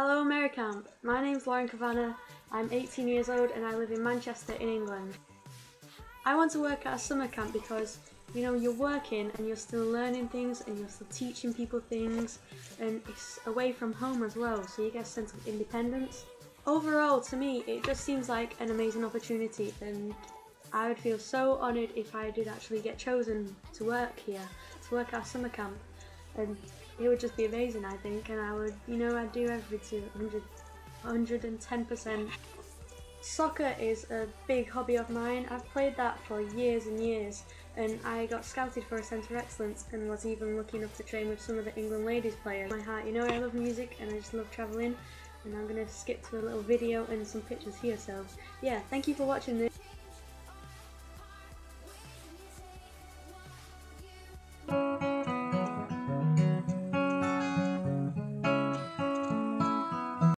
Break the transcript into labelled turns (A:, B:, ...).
A: Hello AmeriCamp, my name's Lauren Kavanagh, I'm 18 years old and I live in Manchester in England. I want to work at a summer camp because you know you're working and you're still learning things and you're still teaching people things and it's away from home as well so you get a sense of independence. Overall to me it just seems like an amazing opportunity and I would feel so honoured if I did actually get chosen to work here, to work at a summer camp and it would just be amazing I think and I would, you know, I'd do everything to 100, 110%. Soccer is a big hobby of mine. I've played that for years and years and I got scouted for a centre of excellence and was even lucky enough to train with some of the England ladies players. My heart, you know I love music and I just love travelling and I'm going to skip to a little video and some pictures here so yeah, thank you for watching this.